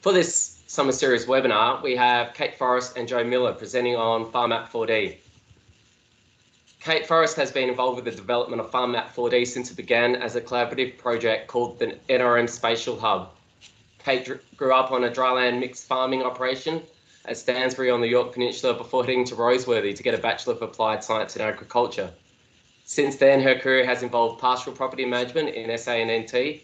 For this summer series webinar, we have Kate Forrest and Joe Miller presenting on FarmMap 4D. Kate Forrest has been involved with the development of FarmMap 4D since it began as a collaborative project called the NRM Spatial Hub. Kate grew up on a dryland mixed farming operation at Stansbury on the Yorke Peninsula before heading to Roseworthy to get a Bachelor of Applied Science in Agriculture. Since then, her career has involved pastoral property management in SA and NT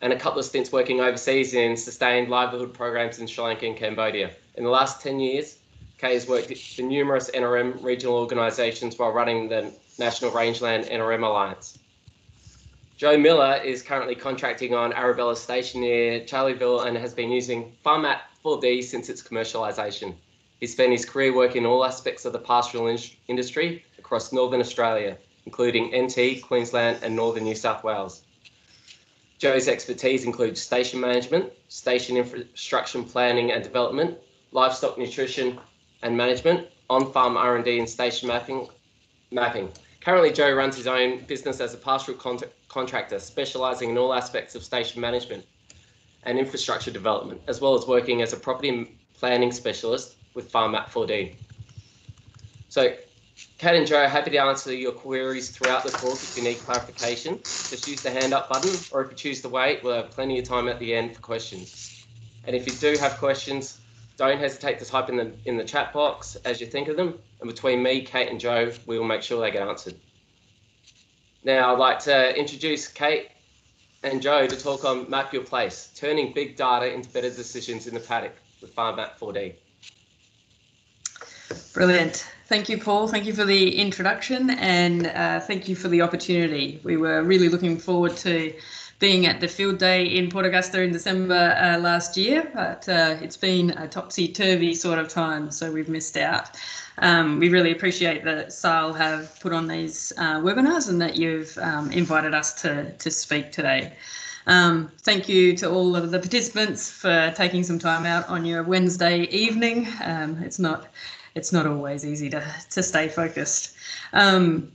and a couple of stints working overseas in sustained livelihood programs in Sri Lanka and Cambodia. In the last 10 years, Kay has worked for numerous NRM regional organisations while running the National Rangeland NRM Alliance. Joe Miller is currently contracting on Arabella Station near Charleville and has been using FarmMap 4D since its commercialisation. He spent his career working in all aspects of the pastoral in industry across Northern Australia, including NT, Queensland and Northern New South Wales. Joe's expertise includes station management, station infrastructure planning and development, livestock nutrition and management, on-farm R&D and station mapping. mapping. Currently, Joe runs his own business as a pastoral con contractor, specialising in all aspects of station management and infrastructure development, as well as working as a property planning specialist with FarmMap 4D. So Kat and Joe are happy to answer your queries throughout the talk if you need clarification. Just use the hand up button, or if you choose to wait, we'll have plenty of time at the end for questions. And if you do have questions, don't hesitate to type in the in the chat box as you think of them. And between me, Kate, and Joe, we will make sure they get answered. Now, I'd like to introduce Kate and Joe to talk on Map Your Place, turning big data into better decisions in the paddock with FarmMap 4D. Brilliant. Thank you, Paul. Thank you for the introduction and uh, thank you for the opportunity. We were really looking forward to being at the field day in Port Augusta in December uh, last year, but uh, it's been a topsy-turvy sort of time, so we've missed out. Um, we really appreciate that SAL have put on these uh, webinars and that you've um, invited us to, to speak today. Um, thank you to all of the participants for taking some time out on your Wednesday evening. Um, it's not it's not always easy to, to stay focused. Um,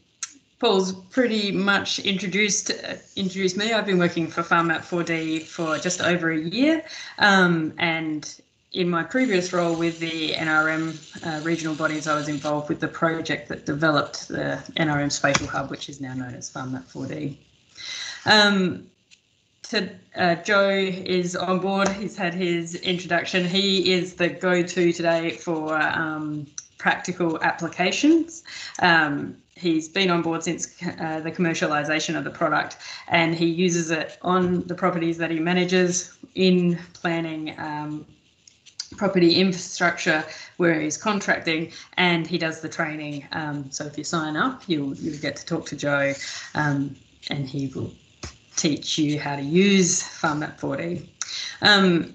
Paul's pretty much introduced uh, introduced me. I've been working for FarmMap 4D for just over a year, um, and in my previous role with the NRM uh, regional bodies, I was involved with the project that developed the NRM Spatial Hub, which is now known as FarmMap 4D. Um, uh, Joe is on board. He's had his introduction. He is the go-to today for um, practical applications. Um, he's been on board since uh, the commercialization of the product and he uses it on the properties that he manages in planning um, property infrastructure where he's contracting and he does the training. Um, so if you sign up, you'll, you'll get to talk to Joe um, and he will teach you how to use FarmMap 4D. Um,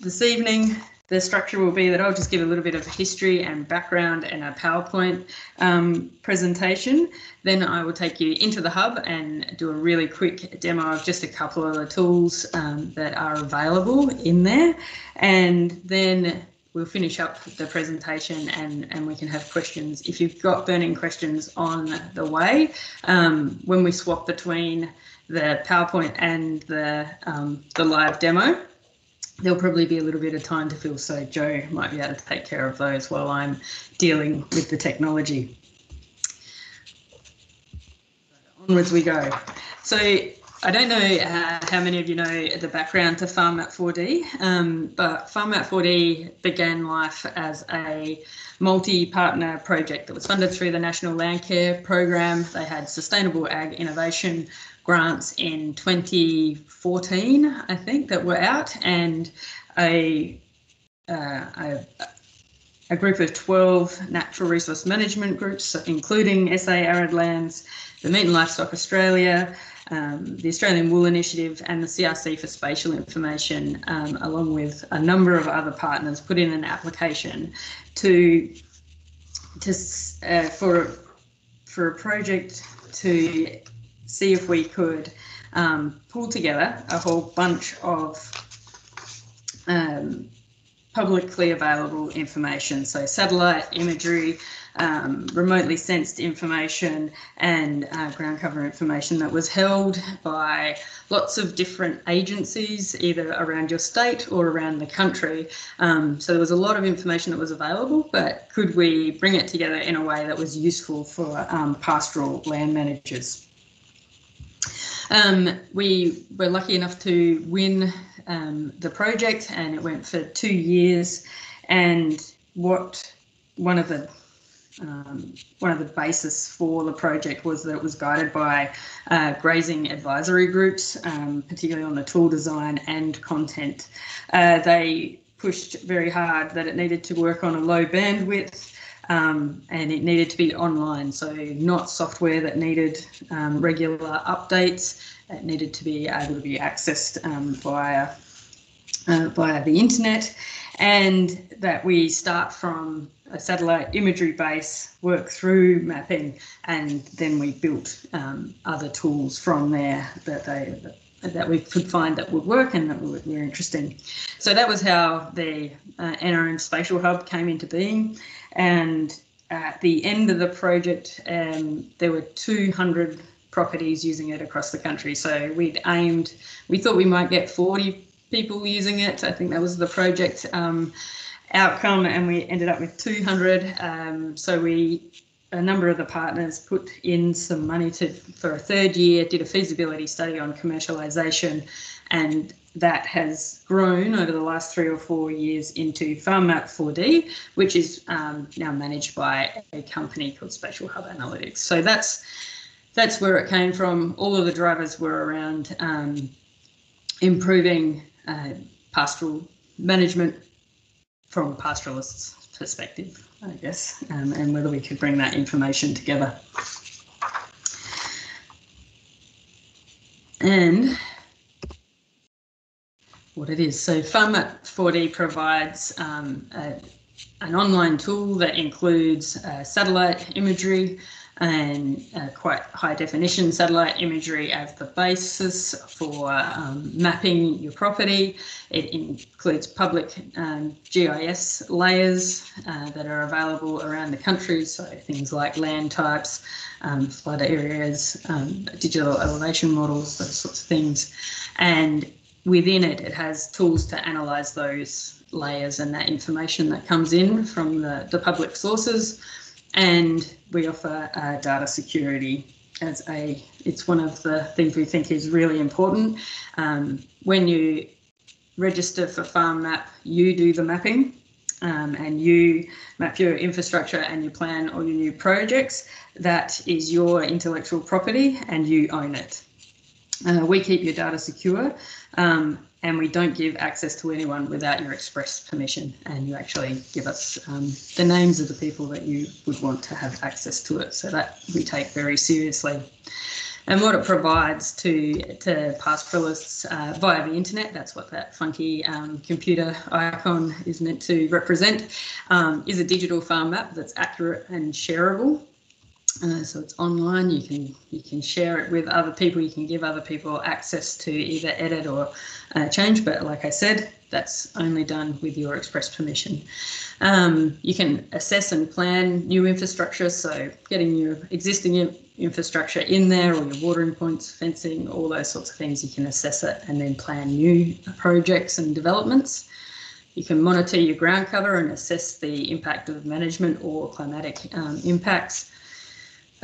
this evening, the structure will be that I'll just give a little bit of history and background and a PowerPoint um, presentation. Then I will take you into the hub and do a really quick demo of just a couple of the tools um, that are available in there. And then we'll finish up the presentation and, and we can have questions. If you've got burning questions on the way, um, when we swap between the PowerPoint and the, um, the live demo, there'll probably be a little bit of time to fill, so Joe might be able to take care of those while I'm dealing with the technology. Onwards we go. So I don't know uh, how many of you know the background to FarmMap 4D, um, but FarmMap 4D began life as a multi-partner project that was funded through the National Landcare Program. They had Sustainable Ag Innovation grants in 2014, I think, that were out, and a, uh, a, a group of 12 natural resource management groups, including SA Arid Lands, the Meat and Livestock Australia, um, the Australian Wool Initiative, and the CRC for Spatial Information, um, along with a number of other partners, put in an application to to uh, for for a project to see if we could um, pull together a whole bunch of um, publicly available information, so satellite imagery, um, remotely sensed information and uh, ground cover information that was held by lots of different agencies, either around your state or around the country. Um, so there was a lot of information that was available, but could we bring it together in a way that was useful for um, pastoral land managers? Um, we were lucky enough to win um, the project and it went for two years. And what one of the um, one of the basis for the project was that it was guided by uh, grazing advisory groups, um, particularly on the tool design and content. Uh, they pushed very hard that it needed to work on a low bandwidth um, and it needed to be online, so not software that needed um, regular updates. It needed to be able to be accessed um, via uh, via the internet, and that we start from a satellite imagery base, work through mapping, and then we built um, other tools from there that they that we could find that would work and that were, were interesting. So that was how the uh, NRM Spatial Hub came into being. And at the end of the project, um, there were 200 properties using it across the country. So we'd aimed, we thought we might get 40 people using it. I think that was the project um, outcome, and we ended up with 200. Um, so we, a number of the partners put in some money to for a third year, did a feasibility study on commercialisation, and that has grown over the last three or four years into FarmMap 4D, which is um, now managed by a company called Spatial Hub Analytics. So that's that's where it came from. All of the drivers were around um, improving uh, pastoral management from a pastoralist's perspective, I guess, um, and whether we could bring that information together. And what it is. So FarmMap 4D provides um, a, an online tool that includes uh, satellite imagery, and uh, quite high definition satellite imagery as the basis for um, mapping your property. It includes public um, GIS layers uh, that are available around the country, so things like land types, um, flood areas, um, digital elevation models, those sorts of things. And within it, it has tools to analyse those layers and that information that comes in from the, the public sources. And we offer uh, data security as a it's one of the things we think is really important. Um, when you register for FarmMap you do the mapping um, and you map your infrastructure and you plan all your new projects. That is your intellectual property and you own it uh, we keep your data secure um, and we don't give access to anyone without your express permission. And you actually give us um, the names of the people that you would want to have access to it. So that we take very seriously. And what it provides to to pastoralists uh, via the internet, that's what that funky um, computer icon is meant to represent, um, is a digital farm map that's accurate and shareable. Uh, so it's online. You can you can share it with other people. You can give other people access to either edit or uh, change. But like I said, that's only done with your express permission. Um, you can assess and plan new infrastructure. So getting your existing infrastructure in there, or your watering points, fencing, all those sorts of things. You can assess it and then plan new projects and developments. You can monitor your ground cover and assess the impact of management or climatic um, impacts.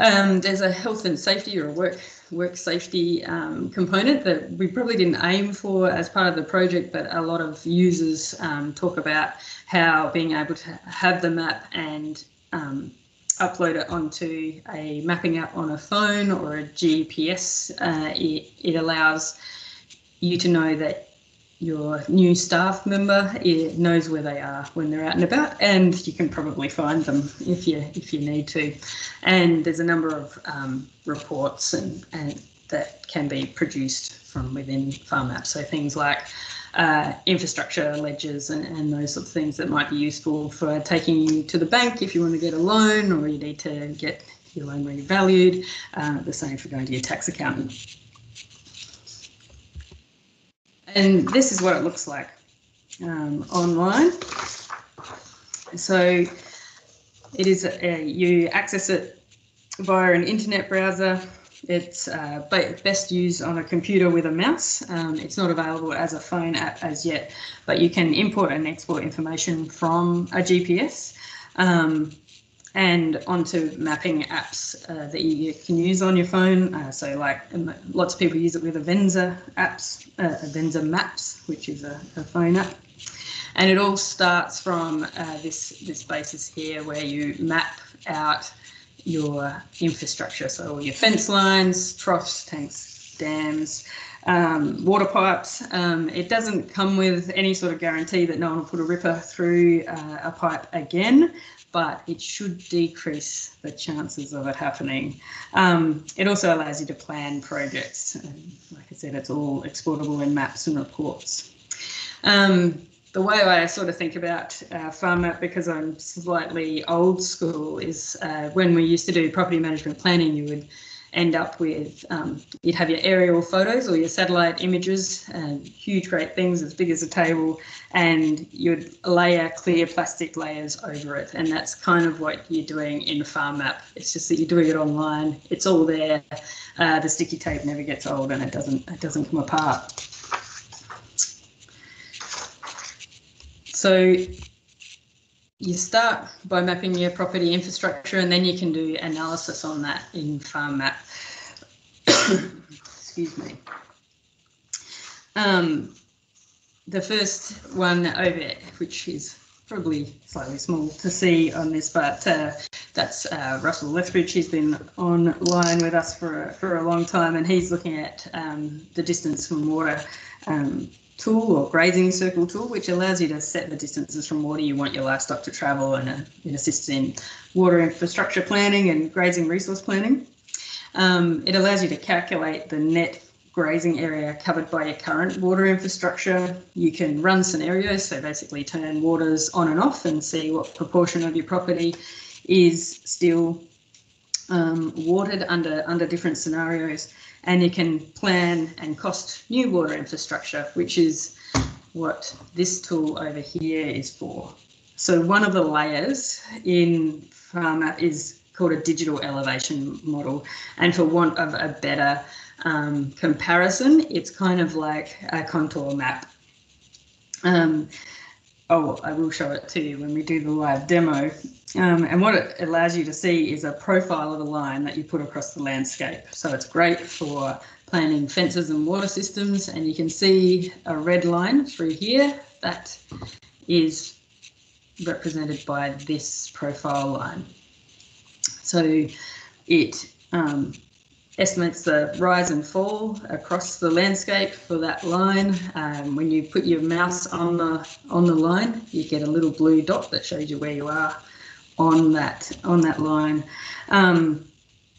Um, there's a health and safety or a work work safety um, component that we probably didn't aim for as part of the project, but a lot of users um, talk about how being able to have the map and um, upload it onto a mapping app on a phone or a GPS, uh, it, it allows you to know that your new staff member knows where they are when they're out and about, and you can probably find them if you if you need to. And there's a number of um, reports and, and that can be produced from within FarmMap. So things like uh, infrastructure ledgers and, and those sorts of things that might be useful for taking you to the bank if you want to get a loan or you need to get your loan revalued. Uh, the same for going to your tax accountant. And this is what it looks like. um, online. So it is a, you access it via an internet browser. It's uh, best used on a computer with a mouse. Um, it's not available as a phone app as yet, but you can import and export information from a GPS. Um, and onto mapping apps uh, that you can use on your phone. Uh, so like um, lots of people use it with Avenza apps, uh, Avenza Maps, which is a, a, phone app. And it all starts from uh, this, this basis here where you map out your infrastructure. So all your fence lines, troughs, tanks, dams, um, water pipes. Um, it doesn't come with any sort of guarantee that no one will put a ripper through uh, a pipe again, but it should decrease the chances of it happening. Um, it also allows you to plan projects. And like I said, it's all exportable in maps and reports. Um, the way I sort of think about uh, FarmMap, because I'm slightly old school, is uh, when we used to do property management planning, you would end up with um, you'd have your aerial photos or your satellite images and huge great things as big as a table and you'd layer clear plastic layers over it. And that's kind of what you're doing in FarmMap it's just that you're doing it online. It's all there. Uh, the sticky tape never gets old and it doesn't it doesn't come apart. So you start by mapping your property infrastructure and then you can do analysis on that in FarmMap. Excuse me. Um, the first one over, which is probably slightly small to see on this, but uh, that's uh, Russell Lethbridge. He's been online with us for a, for a long time, and he's looking at um, the distance from water um, tool or grazing circle tool, which allows you to set the distances from water you want your livestock to travel and uh, it assists in water infrastructure planning and grazing resource planning. Um, it allows you to calculate the net grazing area covered by your current water infrastructure. You can run scenarios, so basically turn waters on and off and see what proportion of your property is still um, watered under, under different scenarios and you can plan and cost new water infrastructure, which is what this tool over here is for. So one of the layers in FarmMap is called a digital elevation model. And for want of a better um, comparison, it's kind of like a contour map. Um, oh, I will show it to you when we do the live demo. Um, and what it allows you to see is a profile of a line that you put across the landscape. So it's great for planning fences and water systems. And you can see a red line through here that is represented by this profile line. So it um, estimates the rise and fall across the landscape for that line. Um, when you put your mouse on the on the line, you get a little blue dot that shows you where you are on that on that line. Um,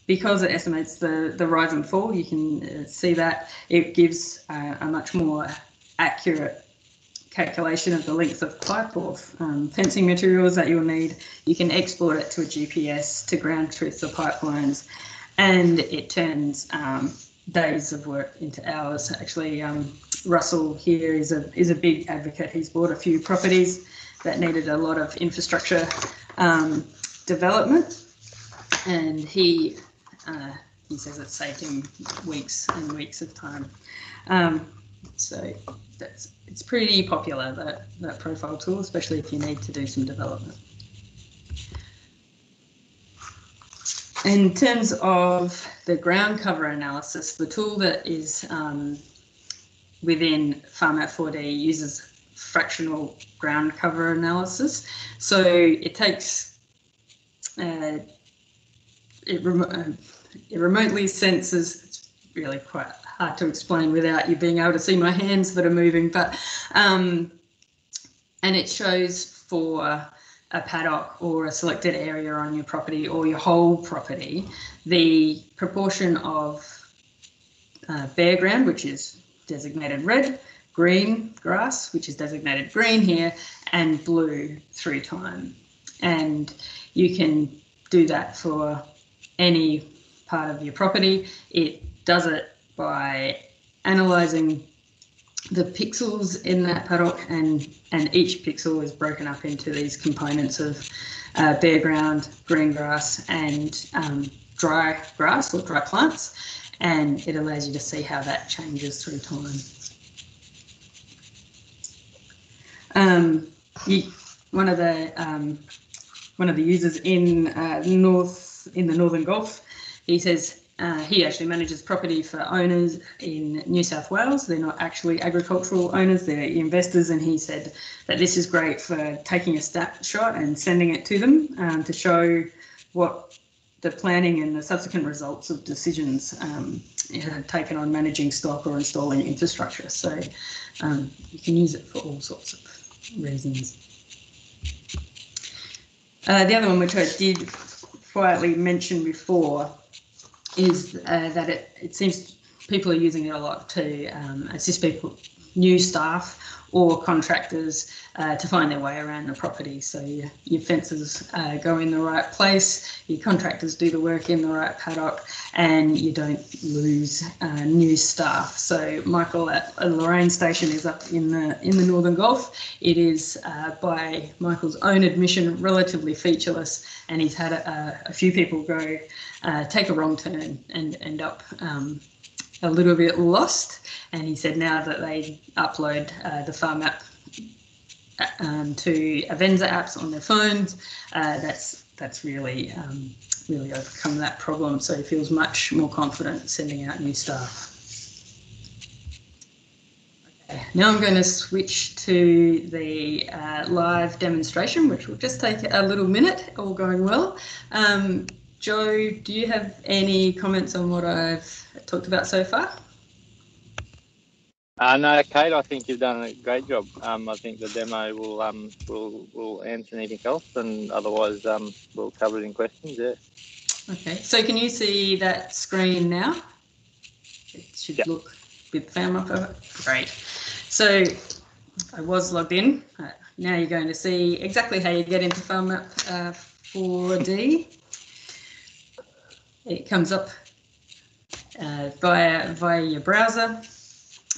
because it estimates the, the rise and fall, you can uh, see that it gives uh, a much more accurate calculation of the length of pipe or um, fencing materials that you'll need. You can export it to a GPS to ground truth the pipelines and it turns um, days of work into hours. Actually, um, Russell here is a is a big advocate. He's bought a few properties that needed a lot of infrastructure um, development, and he uh, he says it saved him weeks and weeks of time. Um, so that's it's pretty popular that that profile tool, especially if you need to do some development. In terms of the ground cover analysis, the tool that is um, within FarmMap 4D uses fractional ground cover analysis. So it takes, uh, it, uh, it remotely senses, it's really quite hard to explain without you being able to see my hands that are moving, but, um, and it shows for a paddock or a selected area on your property or your whole property, the proportion of uh, bare ground, which is designated red, green grass, which is designated green here, and blue through time. And you can do that for any part of your property. It does it by analysing the pixels in that paddock and and each pixel is broken up into these components of uh, bare ground, green grass and um, dry grass or dry plants and it allows you to see how that changes through time. Um, you, one of the um, one of the users in uh, north in the Northern Gulf, he says uh, he actually manages property for owners in New South Wales. They're not actually agricultural owners, they're investors. And he said that this is great for taking a snapshot and sending it to them um, to show what the planning and the subsequent results of decisions um, taken on managing stock or installing infrastructure. So um, you can use it for all sorts of reasons. Uh, the other one, which I did quietly mention before, is uh, that it, it seems people are using it a lot to um, assist people, new staff or contractors uh, to find their way around the property. So your, your fences uh, go in the right place, your contractors do the work in the right paddock, and you don't lose uh, new staff. So Michael at Lorraine Station is up in the in the Northern Gulf. It is uh, by Michael's own admission relatively featureless, and he's had a, a few people go uh, take a wrong turn and end up um, a little bit lost. And he said now that they upload uh, the FarmMap um, to Avenza apps on their phones, uh, that's that's really um, really overcome that problem. So he feels much more confident sending out new staff. Okay, now I'm going to switch to the uh, live demonstration, which will just take a little minute, all going well. Um, Joe, do you have any comments on what I've talked about so far? Uh, no, Kate, I think you've done a great job. Um, I think the demo will um, will will answer anything else, and otherwise um, we'll cover it in questions. Yeah. Okay, so can you see that screen now? It should yep. look with of. Great. So I was logged in. Uh, now you're going to see exactly how you get into FarmMap uh, 4D. It comes up uh, via, via your browser.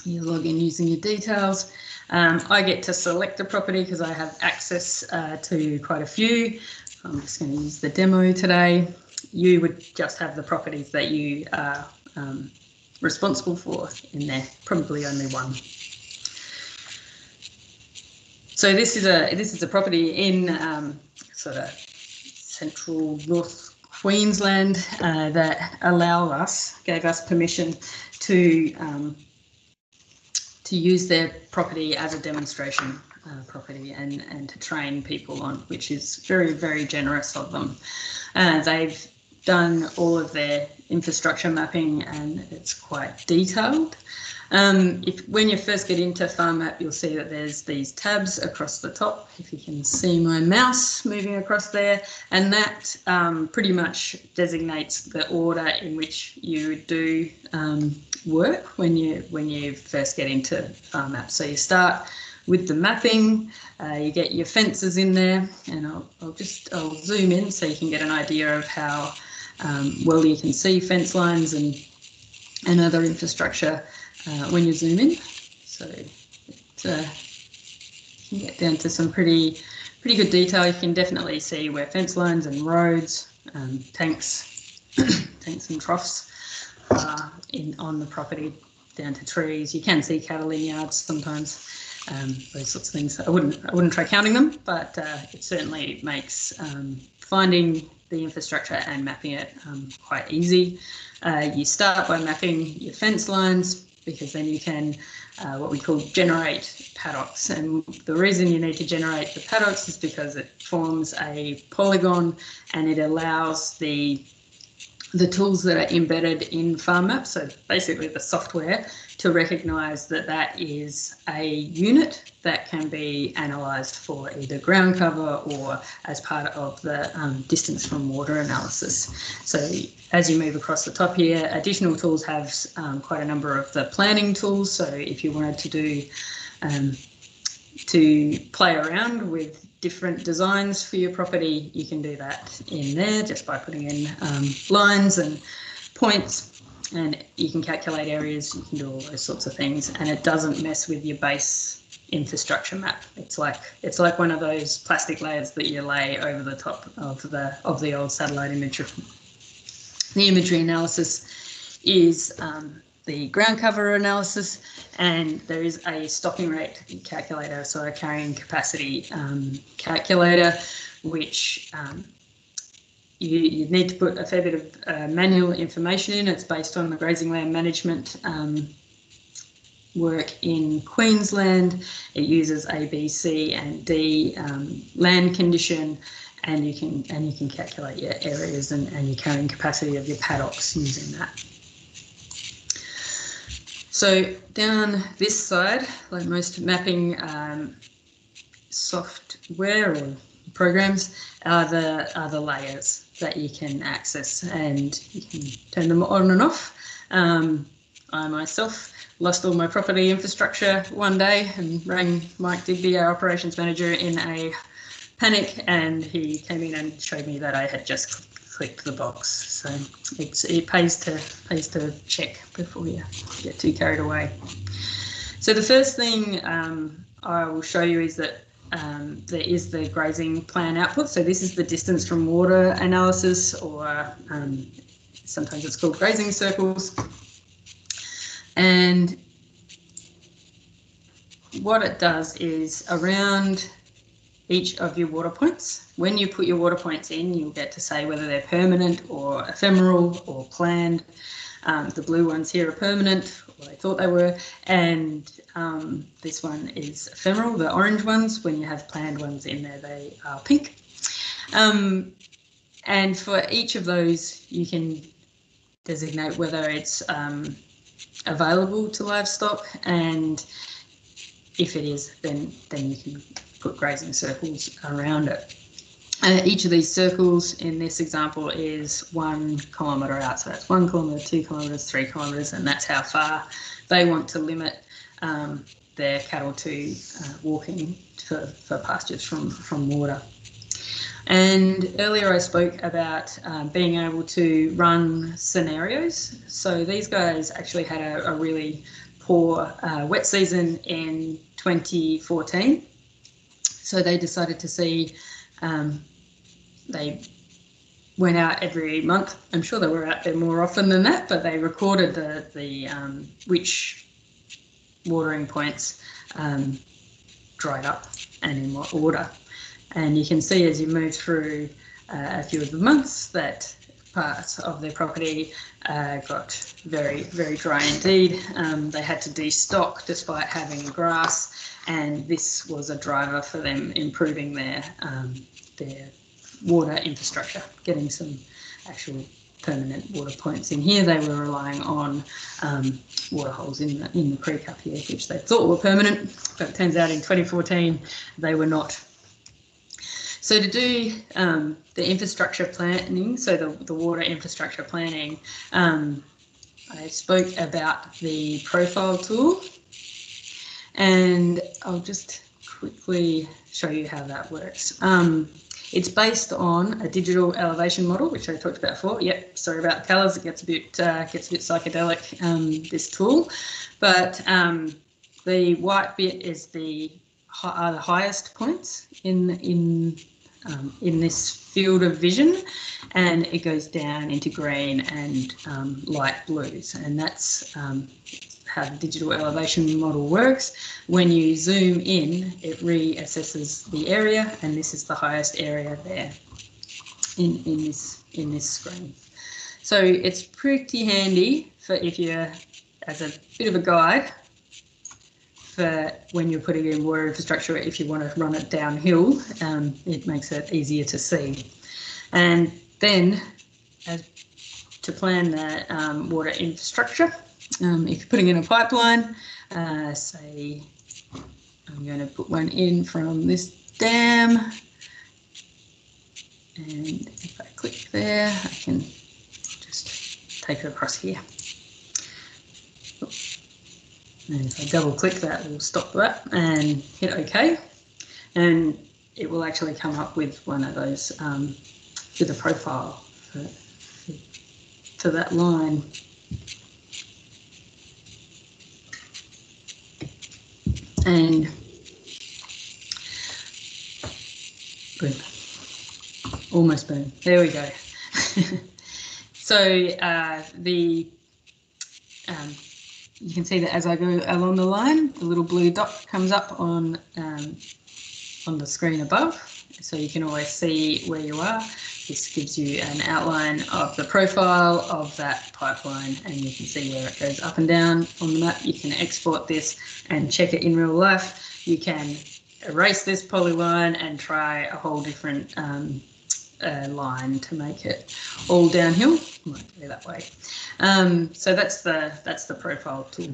You log in using your details. Um, I get to select a property because I have access uh, to quite a few. I'm just going to use the demo today. You would just have the properties that you are um, responsible for in there, probably only one. So this is a this is a property in um, sort of central north Queensland uh, that allow us, gave us permission to um, to use their property as a demonstration uh, property and, and to train people on, which is very, very generous of them. Uh, they've done all of their infrastructure mapping and it's quite detailed. Um, if when you first get into FarmMap, you'll see that there's these tabs across the top. If you can see my mouse moving across there, and that um, pretty much designates the order in which you do um, work when you when you first get into FarmMap. So you start with the mapping, uh, you get your fences in there, and I'll, I'll just I'll zoom in so you can get an idea of how um, well you can see fence lines and and other infrastructure uh, when you zoom in. So it, uh, you can get down to some pretty pretty good detail. You can definitely see where fence lines and roads, um, tanks, tanks and troughs are in on the property down to trees. You can see cattle in yards sometimes. Um, those sorts of things. I wouldn't I wouldn't try counting them, but uh, it certainly makes um, finding the infrastructure and mapping it um, quite easy. Uh, you start by mapping your fence lines, because then you can uh, what we call generate paddocks. And the reason you need to generate the paddocks is because it forms a polygon and it allows the the tools that are embedded in FarmMap, so basically the software, to recognise that that is a unit that can be analysed for either ground cover or as part of the um, distance from water analysis. So as you move across the top here, additional tools have um, quite a number of the planning tools. So if you wanted to do um, to play around with different designs for your property, you can do that in there just by putting in um, lines and points and you can calculate areas, you can do all those sorts of things, and it doesn't mess with your base infrastructure map. It's like it's like one of those plastic layers that you lay over the top of the of the old satellite imagery. The imagery analysis is um, the ground cover analysis, and there is a stocking rate calculator, so a carrying capacity um, calculator, which um, you, you need to put a fair bit of uh, manual information in. It's based on the grazing land management um, work in Queensland. It uses A, B, C, and D um, land condition, and you can and you can calculate your areas and, and your carrying capacity of your paddocks using that. So down this side, like most mapping um, software or programs, are the are the layers that you can access, and you can turn them on and off. Um, I myself lost all my property infrastructure one day and rang Mike Digby, our operations manager, in a panic, and he came in and showed me that I had just clicked the box. So it's it pays to pays to check before you get too carried away. So the first thing um, I will show you is that um, there is the grazing plan output. So this is the distance from water analysis, or um, sometimes it's called grazing circles. And what it does is around each of your water points, when you put your water points in, you'll get to say whether they're permanent or ephemeral or planned. Um, the blue ones here are permanent, or I thought they were, and um, this one is ephemeral. The orange ones, when you have planned ones in there, they are pink. Um, and for each of those, you can designate whether it's um, available to livestock and if it is, then then you can put grazing circles around it. Uh, each of these circles in this example is one kilometre out. So that's one kilometre, two kilometres, three kilometres, and that's how far they want to limit um, their cattle to uh, walking for, for pastures from, from water. And earlier I spoke about um, being able to run scenarios. So these guys actually had a, a really poor uh, wet season in 2014. So they decided to see, um, they went out every month. I'm sure they were out there more often than that, but they recorded the, the um, which watering points um, dried up and in what order. And you can see as you move through uh, a few of the months that parts of their property uh, got very, very dry indeed. Um, they had to destock despite having grass, and this was a driver for them improving their um, their water infrastructure, getting some actual permanent water points in here. They were relying on um, water holes in the, in the creek up here, which they thought were permanent, but it turns out in 2014 they were not. So to do um, the infrastructure planning, so the, the water infrastructure planning, um, I spoke about the profile tool and I'll just quickly show you how that works. Um, it's based on a digital elevation model, which I talked about before. Yep, sorry about the colours. It gets a bit uh, gets a bit psychedelic. Um, this tool, but um, the white bit is the are the highest points in in um, in this field of vision, and it goes down into green and um, light blues, and that's um, how the digital elevation model works. When you zoom in, it reassesses the area, and this is the highest area there in, in this in this screen. So it's pretty handy for if you're as a bit of a guide for when you're putting in water infrastructure, if you want to run it downhill, um, it makes it easier to see. And then as to plan the um, water infrastructure, um, if you're putting in a pipeline, uh, say I'm going to put one in from this dam, and if I click there, I can just take it across here. And if I double click that, we'll stop that and hit OK. And it will actually come up with one of those, um, with a profile for, for that line. And boom, almost boom. There we go. so uh, the um, you can see that as I go along the line, the little blue dot comes up on um, on the screen above, so you can always see where you are. This gives you an outline of the profile of that pipeline and you can see where it goes up and down on the map. You can export this and check it in real life. You can erase this polyline and try a whole different um, uh, line to make it all downhill. Might go that way. Um, so that's the that's the profile tool,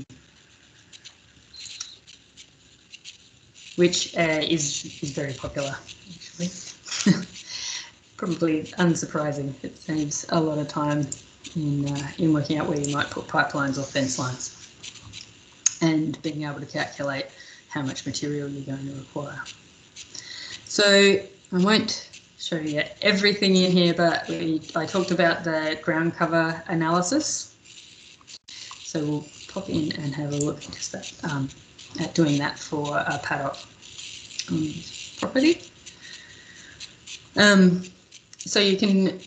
which uh, is is very popular actually. Probably unsurprising. It saves a lot of time in uh, in working out where you might put pipelines or fence lines, and being able to calculate how much material you're going to require. So I won't show you everything in here, but we, I talked about the ground cover analysis. So we'll pop in and have a look just at, um, at doing that for a paddock um, property. Um, so you can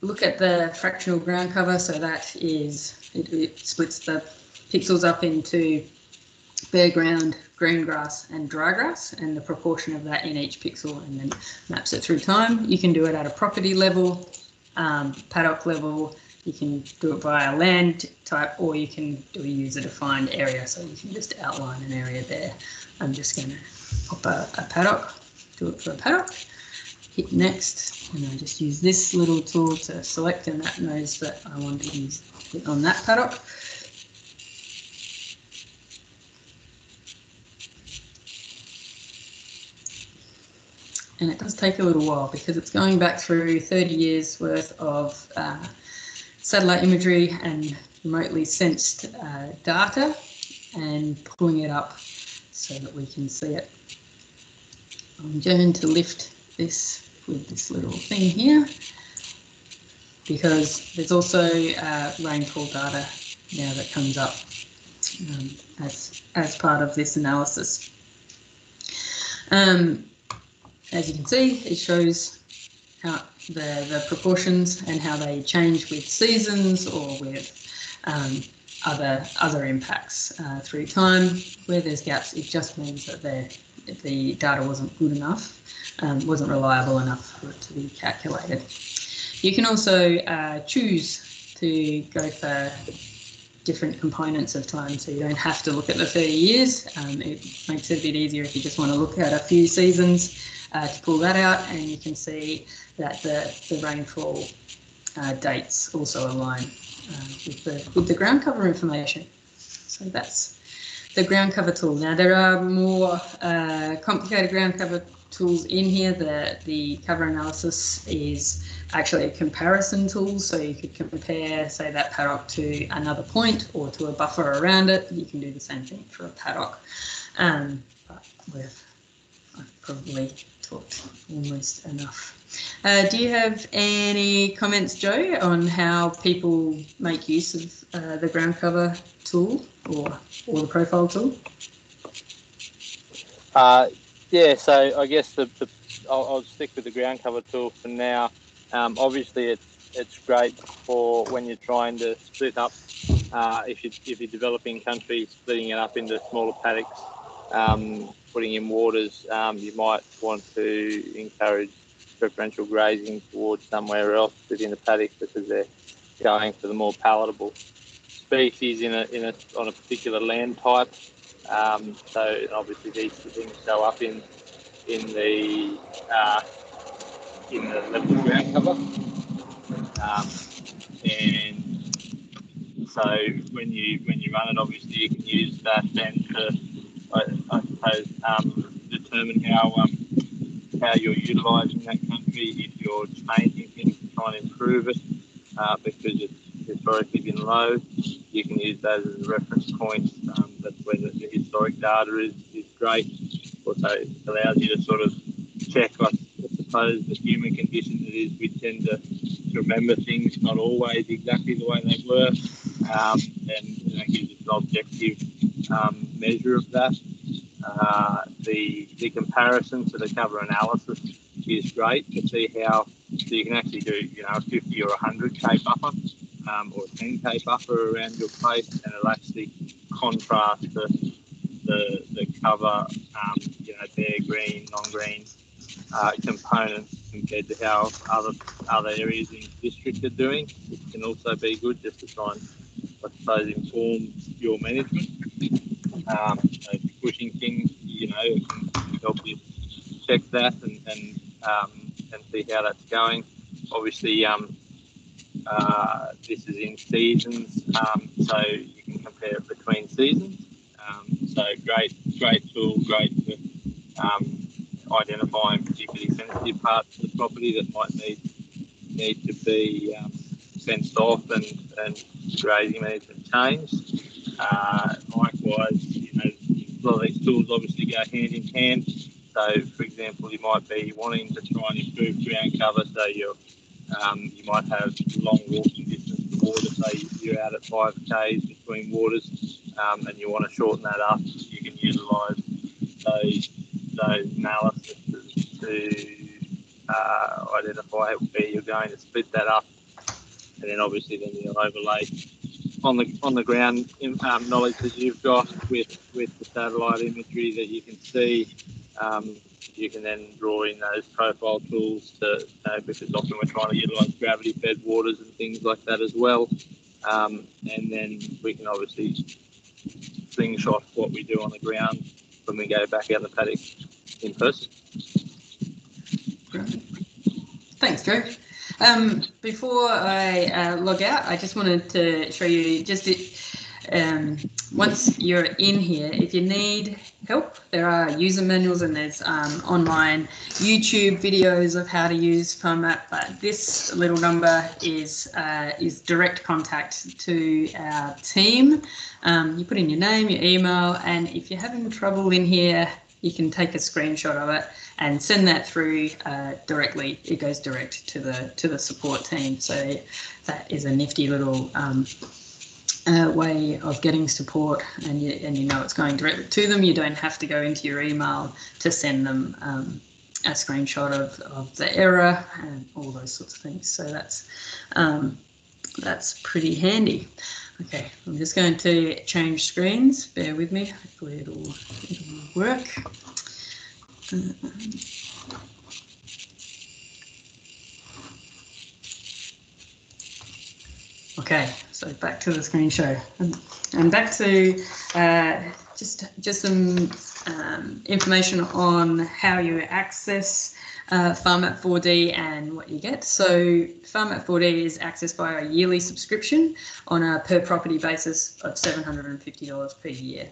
look at the fractional ground cover. So that is, it, it splits the pixels up into bare ground, green grass and dry grass and the proportion of that in each pixel and then maps it through time. You can do it at a property level, um, paddock level, you can do it via land type or you can do a user defined area. So you can just outline an area there. I'm just going to pop a, a paddock, do it for a paddock, hit next and I just use this little tool to select and that knows that I want to use it on that paddock. and it does take a little while because it's going back through 30 years worth of uh, satellite imagery and remotely sensed uh, data and pulling it up so that we can see it. I'm going to lift this with this little thing here because there's also uh, rainfall data now that comes up um, as, as part of this analysis. Um, as you can see, it shows how the, the proportions and how they change with seasons or with um, other other impacts uh, through time. Where there's gaps, it just means that the data wasn't good enough, um, wasn't reliable enough for it to be calculated. You can also uh, choose to go for different components of time, so you don't have to look at the 30 years. Um, it makes it a bit easier if you just want to look at a few seasons uh, to pull that out and you can see that the, the rainfall uh, dates also align uh, with, the, with the ground cover information. So that's the ground cover tool. Now there are more uh, complicated ground cover tools in here. The, the cover analysis is actually a comparison tool, so you could compare, say, that paddock to another point or to a buffer around it. You can do the same thing for a paddock. Um, but I've probably talked almost enough. Uh, do you have any comments, Joe, on how people make use of uh, the ground cover tool or or the profile tool? Uh, yeah, so I guess the, the I'll, I'll, stick with the ground cover tool for now. Um, obviously, it's it's great for when you're trying to split up. Uh, if you if you're developing country, splitting it up into smaller paddocks. Um, putting in waters, um, you might want to encourage preferential grazing towards somewhere else within the paddock because they're going for the more palatable species in a, in a on a particular land type. Um, so obviously these things show up in in the uh, in the level ground cover. Um, and so when you when you run it, obviously you can use that then to I, I suppose, um, determine how um, how you're utilising that country, if you're changing things to try and improve it, uh, because it's historically been low. You can use those as a reference point. Um, that's where the, the, historic data is, is great. Also, it allows you to sort of check, I, suppose, the human condition that is we tend to, to remember things not always exactly the way they were. um, and you know, gives an objective um, measure of that. Uh, the the comparison to the cover analysis is great to see how so you can actually do you know a 50 or 100 k buffer um, or 10 k buffer around your place, and it'll actually contrast the the, the cover um, you know bare green, non-green uh, components compared to how other other areas in the district are doing. It can also be good just to try and I suppose inform your management. Um, pushing things, you know, can help you check that and and, um, and see how that's going. Obviously, um, uh, this is in seasons, um, so you can compare it between seasons. Um, so great, great tool, great for um, identifying particularly sensitive parts of the property that might need need to be um, fenced off and, and grazing management changed. Uh, likewise, you know, a lot of these tools obviously go hand in hand. So, for example, you might be wanting to try and improve ground cover, so you're um, you might have long walking distance to water, say you're out at 5 k's between waters um, and you want to shorten that up, you can utilise those, those analysis to uh, identify where you're going to split that up. And then obviously then you'll overlay on the on the ground um, knowledge that you've got with with the satellite imagery that you can see um, you can then draw in those profile tools to, uh, because often we're trying to utilise gravity fed waters and things like that as well. Um, and then we can obviously slingshot what we do on the ground when we go back out the paddock in person. Thanks, Drew. Um, before I uh, log out, I just wanted to show you just um, once you're in here, if you need help, there are user manuals and there's um, online YouTube videos of how to use FarmMap. But this little number is uh, is direct contact to our team. Um, you put in your name, your email, and if you're having trouble in here, you can take a screenshot of it and send that through uh, directly. It goes direct to the to the support team. So that is a nifty little um, uh, way of getting support and you, and you know it's going directly to them. You don't have to go into your email to send them um, a screenshot of, of the error and all those sorts of things. So that's um, that's pretty handy. Okay, I'm just going to change screens. Bear with me. Hopefully it'll, it'll work. Okay, so back to the screen show, and back to uh, just just some um, information on how you access uh, FarmMap 4D and what you get. So FarmMap 4D is accessed via a yearly subscription on a per property basis of $750 per year.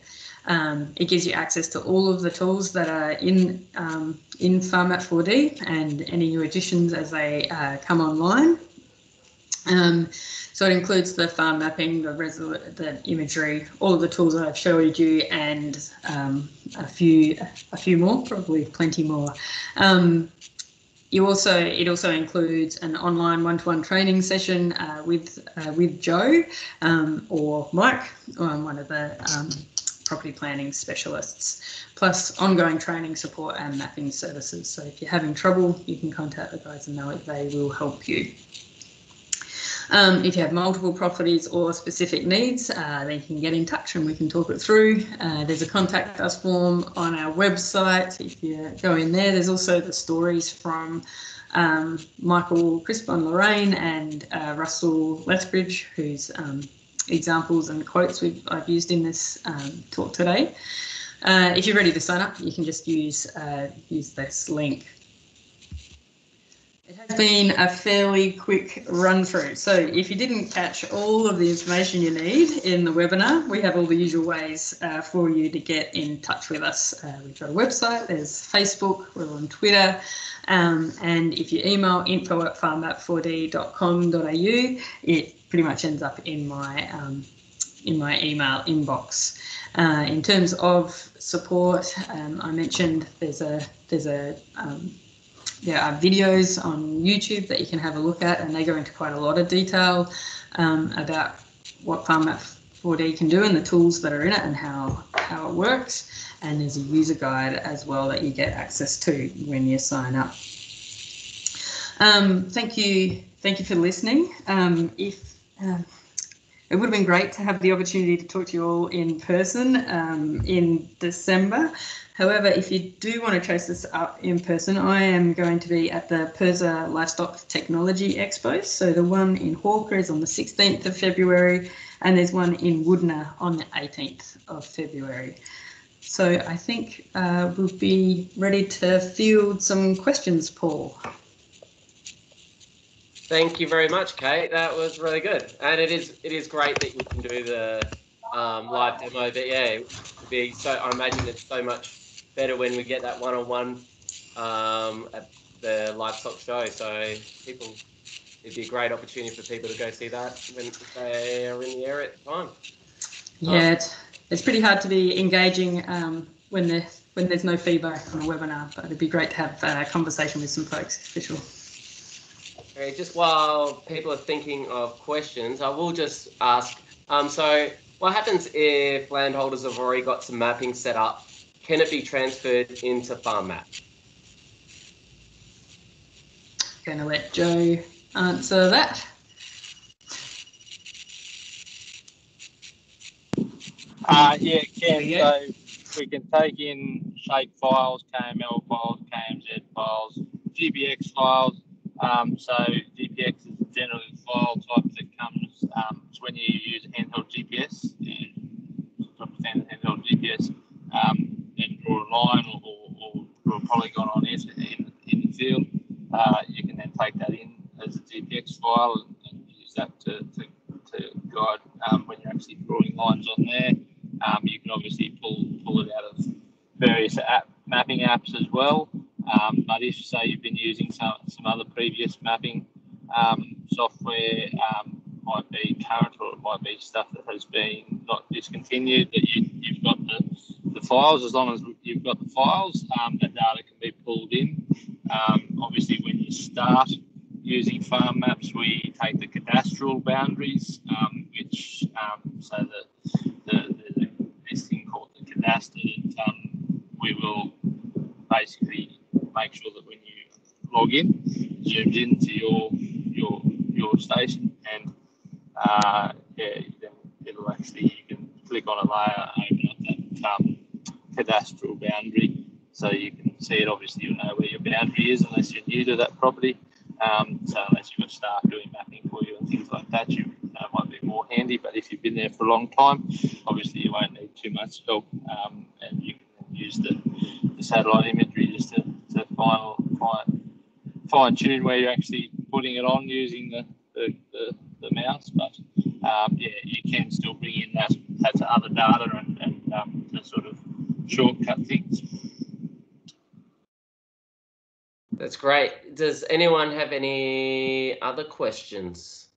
Um, it gives you access to all of the tools that are in um, in FarmMap 4D and any new additions as they uh, come online. Um, so it includes the farm mapping, the resol- the imagery, all of the tools that I've showed you, and um, a few a few more, probably plenty more. Um, you also it also includes an online one-to-one training session uh, with uh, with Joe um, or Mike, um, one of the um, property planning specialists, plus ongoing training support and mapping services. So if you're having trouble, you can contact the guys and know they will help you. Um, if you have multiple properties or specific needs, uh, then you can get in touch and we can talk it through. Uh, there's a contact us form on our website. If you go in there, there's also the stories from um, Michael Crispin Lorraine and uh, Russell Lethbridge, whose um, examples and quotes we've, I've used in this um, talk today. Uh, if you're ready to sign up, you can just use uh, use this link it has been a fairly quick run through. So if you didn't catch all of the information you need in the webinar, we have all the usual ways uh, for you to get in touch with us. Uh, we've got a website, there's Facebook, we're on Twitter, um, and if you email info at farmmap4d.com.au, it pretty much ends up in my um, in my email inbox. Uh, in terms of support, um, I mentioned there's a there's a um, there are videos on YouTube that you can have a look at, and they go into quite a lot of detail um, about what FarmMap 4D can do and the tools that are in it and how, how it works. And there's a user guide as well that you get access to when you sign up. Um, thank you, thank you for listening. Um, if um, it would have been great to have the opportunity to talk to you all in person um, in December. However, if you do want to chase this up in person, I am going to be at the PIRSA Livestock Technology Expo. So the one in Hawker is on the 16th of February, and there's one in Wudinna on the 18th of February. So I think uh, we'll be ready to field some questions, Paul. Thank you very much, Kate. That was really good, and it is it is great that you can do the um, live demo. But yeah, be so. I imagine it's so much better when we get that one-on-one um, at the livestock show. So people, it'd be a great opportunity for people to go see that when they are in the area at the time. Yeah, it's, it's pretty hard to be engaging um, when there's when there's no feedback on a webinar, but it'd be great to have a conversation with some folks for sure. Okay, just while people are thinking of questions, I will just ask. Um, so, what happens if landholders have already got some mapping set up? Can it be transferred into FarmMap? Going to let Joe answer that. Uh, yeah, it can. Yeah. So we can take in shape files, KML files, KMZ files, GPX files. Um, so GPX is generally the file type that comes um, when you use handheld GPS, and understand handheld GPS, um, and draw a line or, or, or draw a polygon on it in, in the field. Uh, you can then take that in as a GPX file and, and use that to, to, to guide um, when you're actually drawing lines on there. Um, you can obviously pull pull it out of various app mapping apps as well. Um, but if say you've been using some some other previous um, software, um, might be current or it might be stuff that has been not discontinued, that you, you've got the, the files. As long as you've got the files, um, that data can be pulled in. Um, obviously, when you start using farm maps, we take the cadastral boundaries, um, which so the, the, the this thing called the um, we will basically make sure that log in, zooms into your your your station, and uh, yeah, then it'll actually you can click on a layer, open up that um, cadastral boundary, so you can see it. Obviously, you'll know where your boundary is unless you're new to that property. Um, so unless you've got staff doing mapping for you and things like that, you might be more handy. But if you've been there for a long time, obviously you won't need too much help, um, and you can use the, the satellite imagery just to, to final, fine, fine tune where you're actually putting it on using the, the, the, the mouse. But um, yeah, you can still bring in that, that other data and, and um, to sort of shortcut things. That's great. Does anyone have any other questions?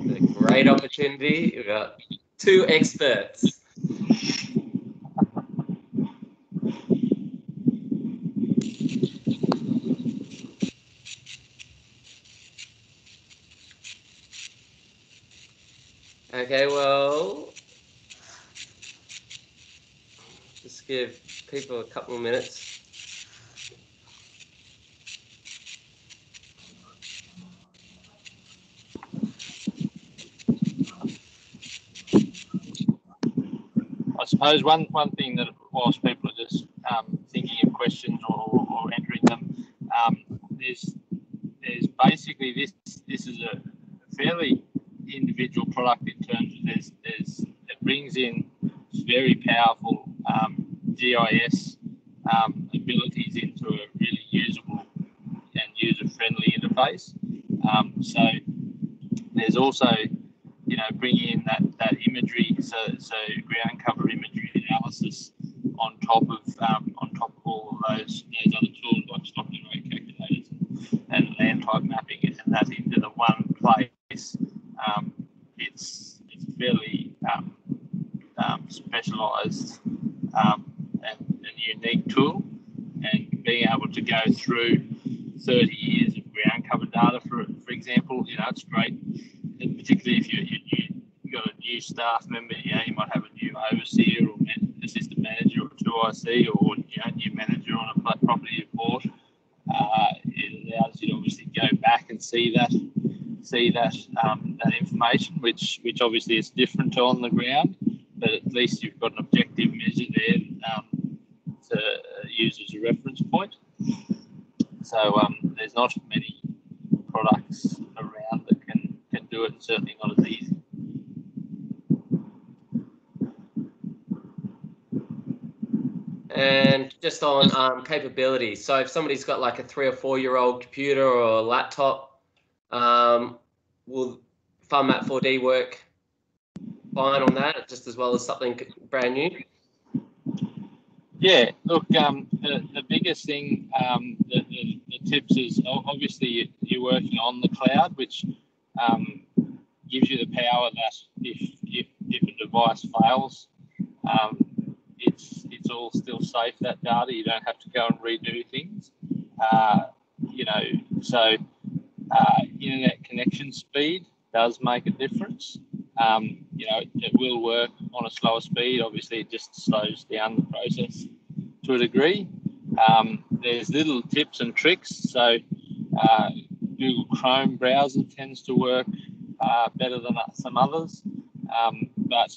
A great opportunity. We've got two experts. Okay, well, just give people a couple of minutes. I suppose one, one thing that whilst people are just um, thinking of questions or, or entering them, um, there's there's basically this this is a fairly individual product in terms of there's there's it brings in very powerful um, GIS um, abilities into a really usable and user friendly interface. Um, so there's also you know bringing in that that imagery so so ground cover imagery analysis on top of um, on top of all of those those other tools like stocking rate calculators and, and land type mapping and that into the one place. Um, it's it's fairly um, um, specialized um, and, and unique tool, and being able to go through 30 years of ground cover data for for example. You know, it's great, and particularly if you, you, you got a new staff member. You know, you might have a new overseer or assistant manager or two IC or you know, new manager on a property you bought. Uh, it allows you to obviously go back and see that see that um, that information, which which obviously is different on the ground, at least you've got an objective measure there um, to use as a reference point. So um, there's not many products around that can can do it, and certainly not as easy. And just on um, capability, so if somebody's got like a three or four year old computer or a laptop, um, will FarmMap 4D work fine on that, just as well as something brand new? Yeah, look, um, the, the biggest thing, um, the, the, the, tips is obviously you're working on the cloud, which um, gives you the power that if, if, if a device fails, um, it's it's all still safe that data. You don't have to go and redo things. Uh, you know, so uh, internet connection speed does make a difference. Um, you know, it will work on a slower speed. Obviously, it just slows down the process to a degree. Um, there's little tips and tricks. So, uh, Google Chrome browser tends to work uh, better than some others. Um, but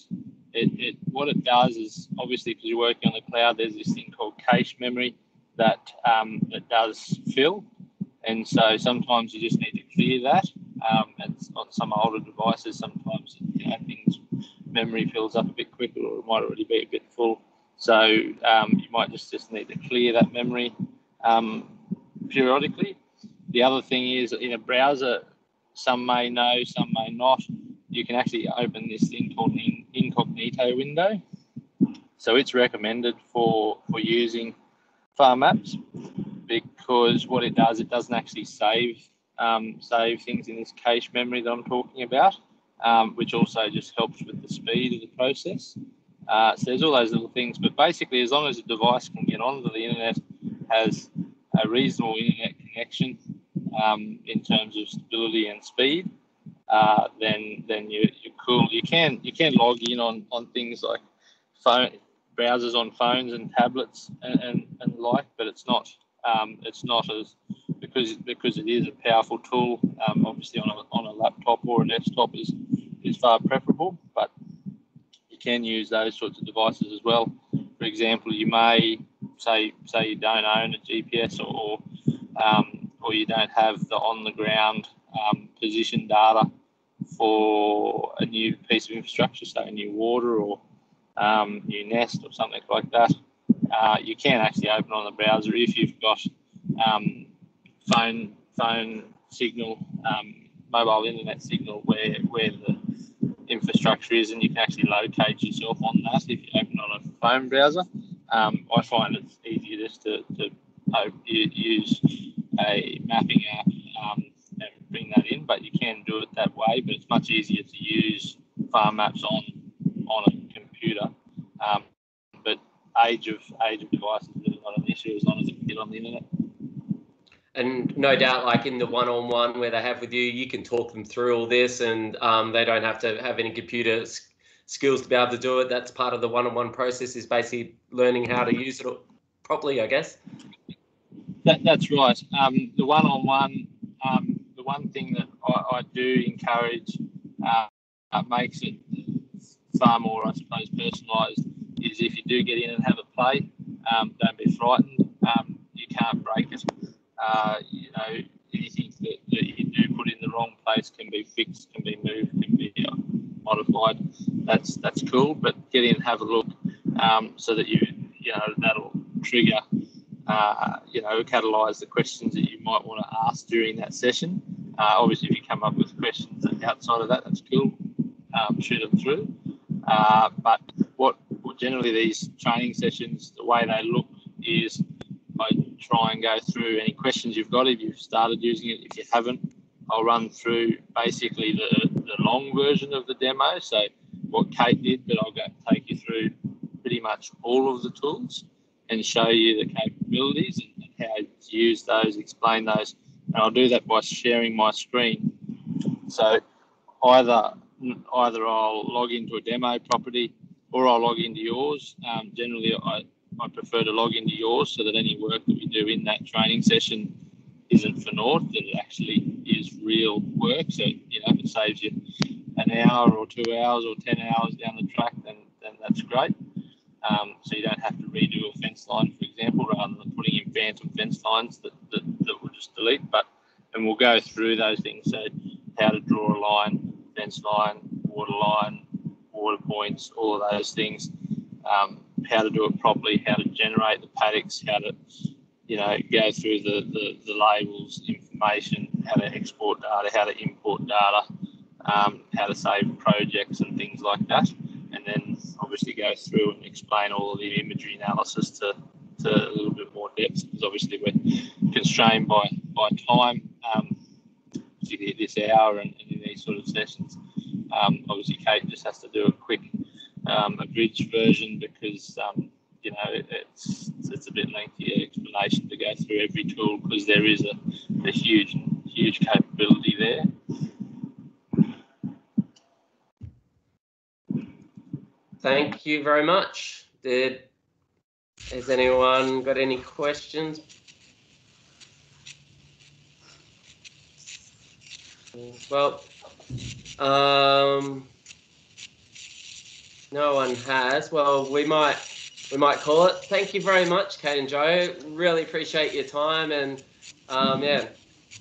it, it, what it does is obviously because you're working on the cloud, there's this thing called cache memory that um, does fill, and so sometimes you just need to clear that. Um, and on some older devices, sometimes you memory fills up a bit quicker, or it might already be a bit full. So um, you might just just need to clear that memory um, periodically. The other thing is in a browser, some may know, some may not. You can actually open this thing called an incognito window. So it's recommended for for using farm maps because what it does, it doesn't actually save um, save things in this cache memory that I'm talking about, um, which also just helps with the speed of the process. Uh, so there's all those little things, but basically, as long as the device can get onto the internet, has a reasonable internet connection um, in terms of stability and speed, uh, then then you, you're cool. You can you can log in on, on things like phone browsers on phones and tablets and, and, and like, but it's not um, it's not as because because it is a powerful tool. Um, obviously, on a, on a laptop or a desktop is is far preferable, but you can use those sorts of devices as well. For example, you may say say you don't own a GPS or um, or you don't have the on the ground um, position data for a new piece of infrastructure, say a new water or um, new nest or something like that uh, you can actually open on the browser if you've got um, phone phone signal, um, mobile internet signal where where the infrastructure is, and you can actually locate yourself on that if you open on a phone browser. Um, I find it's easier just to, to use a mapping app um, and bring that in, but you can do it that way. But it's much easier to use farm maps on on a computer. Um, but age of age of devices is really not an issue as long as it can get on the internet. And no doubt, like in the one-on-one where they have with you, you can talk them through all this, and um, they don't have to have any computer skills to be able to do it. That's part of the one-on-one process. Is basically learning how to use it properly, I guess. That, that's right. Um, the one-on-one, um, the one thing that I, I do encourage uh, uh, makes it far more, I suppose, personalised is if you do get in and have a play, um, don't be frightened. Um, you can't break it. Uh, you know, anything that, that, you do put in the wrong place can be fixed, can be moved, can be uh, modified. That's that's cool. But get in and have a look um, so that you you know that'll trigger. Uh, you know, catalyse the questions that you might want to ask during that session. Uh, obviously, if you come up with questions outside of that, that's cool. Um, shoot them through. Uh, but what generally these training sessions, the way they look is try and go through any questions you've got if you've started using it. If you haven't, I'll run through basically the, the long version of the demo. So what Kate did, but I'll go take you through pretty much all of the tools and show you the capabilities and how to use those, explain those, and I'll do that by sharing my screen. So either either I'll log into a demo property or I'll log into yours. Um, generally, I, I prefer to log into yours so that any work that we do in that training session isn't for naught, that it actually is real work. So, you know, if it saves you an hour or two hours or 10 hours down the track, then, then that's great. Um, so you don't have to redo a fence line, for example, rather than putting in phantom fence lines that, that, that will just delete. But and we'll go through those things. So how to draw a line, fence line, water line, water points, all of those things. Um, how to do it properly, how to generate the paddocks, how to you know go through the, the, the labels, information, how to export data, how to import data, um, how to save projects and things like that, and then obviously go through and explain all of the imagery analysis to, to a little bit more depth because obviously we're constrained by by time, um, particularly at this hour and, and, in these sort of sessions. Um, obviously, Kate just has to do a quick um, abridged version because um, you know it's it's a bit lengthy explanation to go through every tool because there is a, a huge huge capability there. Thank you very much. Did has anyone got any questions? Well, um, no one has. Well, we might we might call it. Thank you very much, Kate and Joe. Really appreciate your time and um, yeah,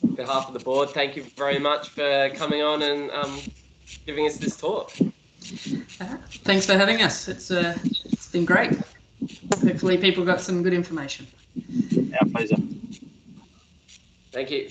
on behalf of the board, thank you very much for coming on and um, giving us this talk. Thanks for having us. It's uh, it's been great. Hopefully, people got some good information. Our pleasure. Thank you.